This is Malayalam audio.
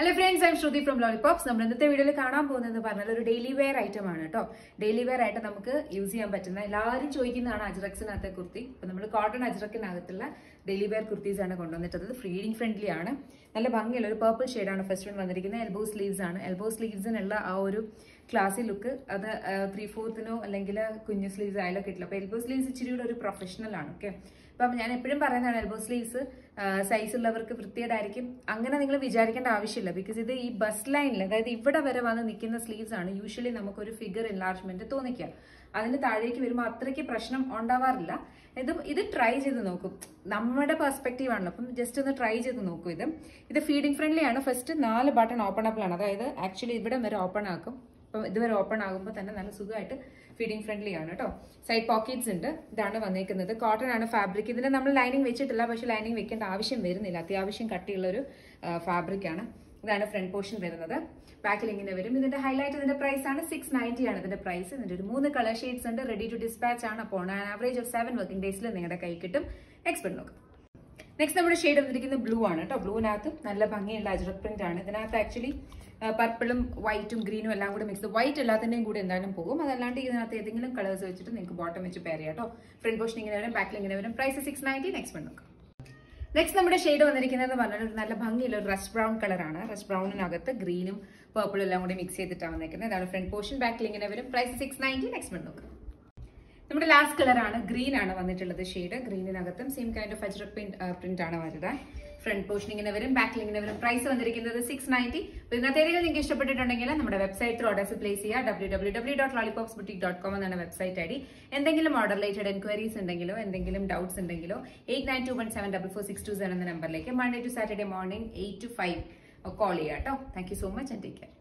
Hello friends I'm Shruti from Lollipops നമ്മൾ ഇന്നത്തെ വീഡിയോയിൽ കാണാൻ പോകുന്നത് പറഞ്ഞാൽ ഒരു ഡെയിലി വെയർ ഐറ്റം ആണ് കേട്ടോ ഡെയിലി വെയർ ആയിട്ട് നമുക്ക് യൂസ് ചെയ്യാൻ പറ്റുന്ന എല്ലാവരും ചോദിക്കുന്നതാണ് അജ്രക്സിനകത്തെ കുർത്തി. ഇപ്പൊ നമ്മൾ കോട്ടൺ അജ്രക്കിനകത്തുള്ള ഡെയിലി വെയർ കുർത്തീസ് ആണ് കൊണ്ടുവന്നിട്ടുള്ളത് ഫ്രീഡിങ് ഫ്രണ്ട്ലി ആണ്. നല്ല ഭംഗിയുള്ള ഒരു പേർപ്പിൾ ഷെയ്ഡാണ് ഫസ്റ്റ് വൺ വന്നിരിക്കുന്നത്. എൽബോ സ്ലീവ്സ് ആണ്. എൽബോ സ്ലീവ്സിനുള്ള ആ ഒരു ക്ലാസി ലുക്ക് അത് ത്രീ ഫോർത്തിനോ അല്ലെങ്കിൽ കുഞ്ഞു സ്ലീവ്സ് ആയാലോ കിട്ടില്ല അപ്പൊ എൽബോ സ്ലീവ്സ് ഇച്ചിരി കൂടെ ഒരു പ്രൊഫഷണൽ ആണ് ഓക്കെ അപ്പം ഞാൻ എപ്പോഴും പറയുന്നതാണ് എൽബോ സ്ലീവ്സ് സൈസ് ഉള്ളവർക്ക് വൃത്തിയേടായിരിക്കും അങ്ങനെ നിങ്ങൾ വിചാരിക്കേണ്ട ആവശ്യമില്ല. ബിക്കോസ് ഇത് ഈ ബസ് ലൈനിൽ അതായത് ഇവിടെ വരെ വന്ന് നിൽക്കുന്ന സ്ലീവ്സ് ആണ് യൂഷ്വലി നമുക്കൊരു ഫിഗർ എൻലാർജ്മെന്റ് തോന്നിക്കുക. അതിന് താഴേക്ക് വരുമ്പോൾ അത്രയ്ക്ക് പ്രശ്നം ഉണ്ടാവാറില്ല. ഇത് ഇത് ട്രൈ ചെയ്ത് നോക്കും. നമ്മുടെ പെർസ്പെക്റ്റീവ് ആണല്ലോ. അപ്പം ജസ്റ്റ് ഒന്ന് ട്രൈ ചെയ്ത് നോക്കൂ ഇത്. ഇത് ഫീഡിംഗ് ഫ്രണ്ട്ലി ആണ്. ഫസ്റ്റ് നാല് ബട്ടൺ ഓപ്പൺ ആണ് അതായത് ആക്ച്വലി ഇവിടെ വരെ ഓപ്പൺ ആക്കും. അപ്പം ഇതുവരെ ഓപ്പൺ ആകുമ്പോൾ തന്നെ നല്ല സുഖമായിട്ട് ഫീഡിങ് ഫ്രണ്ട്ലി ആണ് കേട്ടോ സൈഡ് പോക്കറ്റ്സ് ഉണ്ട്. ഇതാണ് വന്നേക്കുന്നത്. കോട്ടൺ ആണ് ഫാബ്രിക് ഇതിന് നമ്മൾ ലൈനിങ് വെച്ചിട്ടില്ല. പക്ഷെ ലൈനിങ് വെക്കേണ്ട ആവശ്യം വരുന്നില്ല. അത്യാവശ്യം കട്ടിയുള്ള ഒരു ഫാബ്രിക് ആണ്. ഇതാണ് ഫ്രണ്ട് പോർഷൻ വരുന്നത്. ബാക്കിൽ ഇങ്ങനെ വരും. ഇതിന്റെ ഹൈലൈറ്റ് ഇതിന്റെ പ്രൈസ് ആണ് സിക്സ് നയന്റി ആണ് ഇതിന്റെ പ്രൈസ് ഇതിന്റെ ഒരു മൂന്ന് കളർ ഷെയ്ഡ്സ് ഉണ്ട്. റെഡി ടു ഡിസ്പാച്ച് ആണ്. അപ്പോൾ ആവറേജ് ഓഫ് സെവൻ വർക്കിംഗ് ഡേയ്സിൽ നിങ്ങളുടെ കൈ കിട്ടും. എക്സ്പെർട്ട് നോക്കാം. നെക്സ്റ്റ് നമ്മുടെ ഷെയ്ഡ് വന്നിരിക്കുന്നത് ബ്ലൂ ആണ് കേട്ടോ ബ്ലൂവിനകത്ത് നല്ല ഭംഗിയുള്ള അജ്രക് പ്രിന്റ് ആണ്. ഇതിനകത്ത് ആക്ച്വലി പർപ്പിളും വൈറ്റും ഗ്രീനും എല്ലാം കൂടെ മിക്സ് വൈറ്റ് എല്ലാത്തിന്റെയും കൂടെ എന്തായാലും പോകും. അതല്ലാണ്ട് ഇതിനകത്ത് ഏതെങ്കിലും കളേഴ്സ് വെച്ചിട്ട് നിങ്ങൾക്ക് ബോട്ടം വെച്ച് പേര് കേട്ടോ ഫ്രണ്ട് പോഷൻ ഇങ്ങനെ വരും ബാക്കിൽ ഇങ്ങനെ വരും. Price six ninety next one next നമ്മുടെ ഷെയ്ഡ് വന്നിരിക്കുന്നത് പറഞ്ഞാൽ നല്ല ഭംഗിയുള്ള ഒരു റസ്റ്റ് ബ്രൗൺ കളറാണ് റസ്റ്റ് ബ്രൗണിനകത്ത് ഗ്രീനും പർപ്പിളും എല്ലാം കൂടി മിക്സ് ചെയ്തിട്ടാണ് വന്നിരിക്കുന്നത് ഇതാണ് ഫ്രണ്ട് പോർഷൻ ബാക്കിൽ ഇങ്ങനെ വരും. Price six ninety next one നോക്കാം. നമ്മുടെ ലാസ്റ്റ് കളറാണ് ഗ്രീൻ ആണ് വന്നിട്ടുള്ളത് shade ഗ്രീനിനകത്തും same kind of ajrak print print ആണ് വരുന്നത് ഫ്രണ്ട് പോർഷൻ ഇങ്ങനെ വരും ബാക്കിൽ വരും. പ്രൈസ് വന്നിരിക്കുന്നത് സിക്സ് നയന്റി ഇന്നത്തെ ഏതെങ്കിലും നിങ്ങൾക്ക് ഇഷ്ടപ്പെട്ടിട്ടുണ്ടെങ്കിൽ നമ്മുടെ വെബ്സൈറ്റിൽ ഓർഡേഴ്സ് പ്ലേസ് ചെയ്യുക. W W W dot lollipops boutique dot com എന്നാണ് വെബ്സൈറ്റ് ഐ ഡി. എന്തെങ്കിലും ഓർഡർ റിലേറ്റഡ് എൻക്വയറീസ് ഉണ്ടെങ്കിലോ എന്തെങ്കിലും ഡൗട്ട്സ് ഉണ്ടെങ്കിലോ eight nine two one seven double four six two seven എന്ന നമ്പറിലേക്ക് Monday to Saturday morning eight to five call ചെയ്യാം കേട്ടോ thank you so much and take care